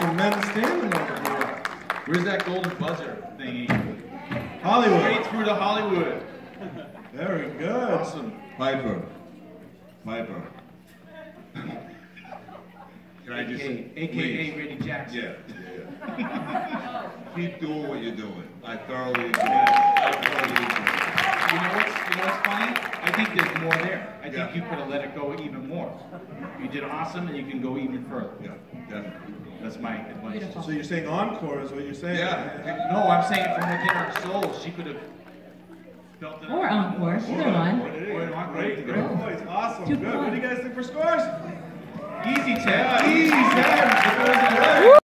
You got some men standing over here. Where's that golden buzzer thingy? Hollywood. Straight Hollywood. through to Hollywood. Very good. Awesome. Piper. Piper. Can I just AKA, AKA please? Randy Jackson. Yeah, yeah, yeah. Keep doing what you're doing. I thoroughly enjoy it. I thoroughly enjoy it. You know what's, you know what's funny? I think there's more there. I think Yeah. you could have let it go even more. You did awesome, and you can go even further. Yeah, definitely. That's my advice. So you're saying encore is what you're saying? Yeah. No, I'm saying from within her soul, she could have felt it. Or encore, either one. Or an encore. Great, great points. Awesome. Good. What do you guys think for scores? Easy, Ted. Easy, Ted.